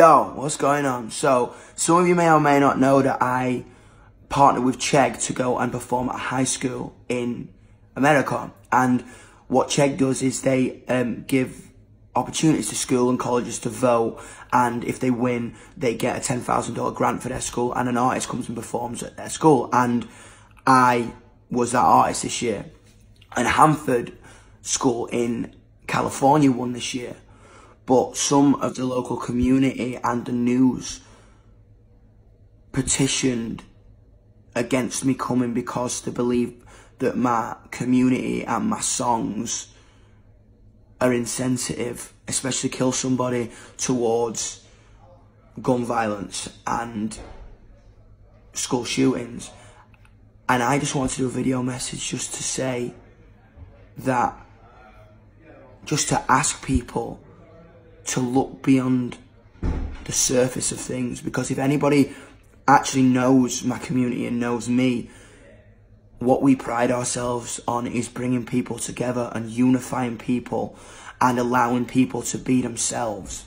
Yo, what's going on? So, some of you may or may not know that I partnered with Chegg to go and perform at a high school in America. And what Chegg does is they um, give opportunities to school and colleges to vote. And if they win, they get a $10,000 grant for their school and an artist comes and performs at their school. And I was that artist this year. And Hanford School in California won this year but some of the local community and the news petitioned against me coming because they believe that my community and my songs are insensitive, especially kill somebody towards gun violence and school shootings. And I just wanted to do a video message just to say that, just to ask people to look beyond the surface of things because if anybody actually knows my community and knows me, what we pride ourselves on is bringing people together and unifying people and allowing people to be themselves.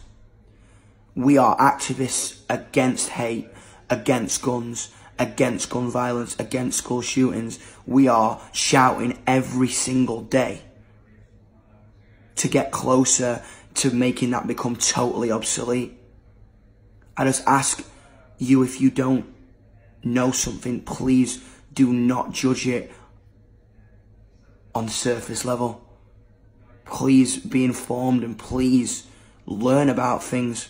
We are activists against hate, against guns, against gun violence, against school shootings. We are shouting every single day to get closer to making that become totally obsolete. I just ask you if you don't know something, please do not judge it on surface level. Please be informed and please learn about things.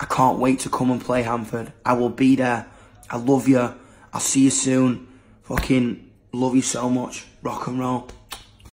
I can't wait to come and play Hanford. I will be there. I love you. I'll see you soon. Fucking love you so much. Rock and roll.